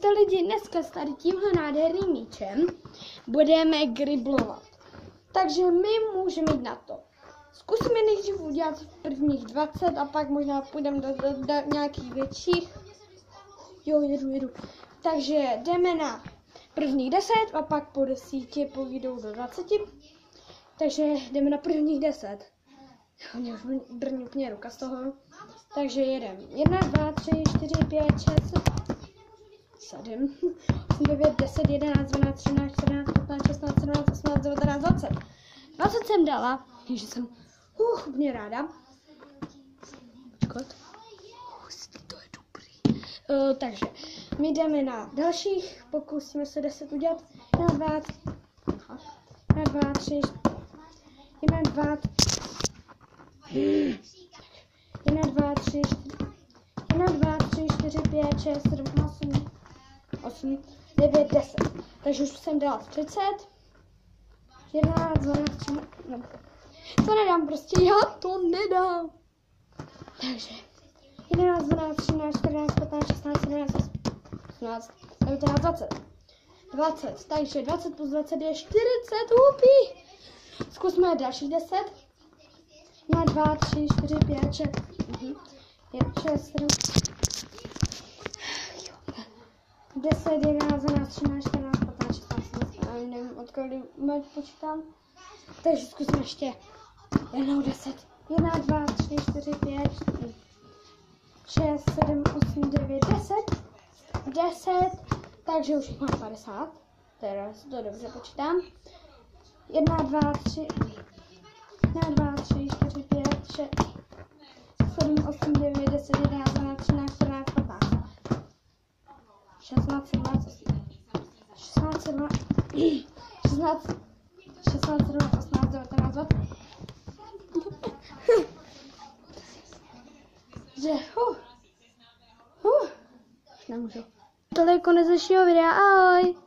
Čaute lidi, dneska s tady tímhle nádherným míčem budeme griblovat. Takže my můžeme jít na to. Zkusíme nejdřív udělat prvních 20 a pak možná půjdeme do, do, do nějakých větších. Jo, jedu, jedu. Takže jdeme na prvních 10 a pak po desítě povídou do 20. Takže jdeme na prvních 10. Mě už brní úplně ruka z toho. Takže jedem. 1, 2, 3, 4, 5, 6, 7, 8, 9, 10, 11, 12, 13, 14, 15, 16, 17, 18, 19, 20. 20 jsem dala, takže jsem uh, úplně ráda. Počkat. Uh, to je dobrý. Uh, takže my jdeme na dalších, pokusíme se 10 udělat. 1, 2, 1, 2, 3, 1, 2, 1, 2, 3, 4, 1, 2, 3, 4, 5, 6, 7, 8, 8, 9, 10. Takže už jsem dala 30. 11, 12, 13, no. To nedám prostě, já to nedám. Takže 11, 12, 13, 14, 15, 16, 17, 18, 19, 20. 20, takže 20 plus 20 je 40, upí. Zkusme dalších 10. 1, 2, 3, 4, 5, 6, 6, 7, 10, 11, 12, 13, 14, 15, 16, 17, nevím, od kolik počítám. Takže zkusím ještě jednou 10. 1, 2, 3, 4, 5, 6, 7, 8, 9, 10. 10, takže už mám 50. Teraz to dobře počítám. 1, 2, 3, 1, 2, 3, 4, 5, 6, 7, 8, 9, 10, 11, 12, 13, 14, 15. 16, 17, 16, 17, 16, 16, 17, 18, 19, 20. Že, uh, uh, nemůžu. Tohle je konec dnešního videa, ahoj!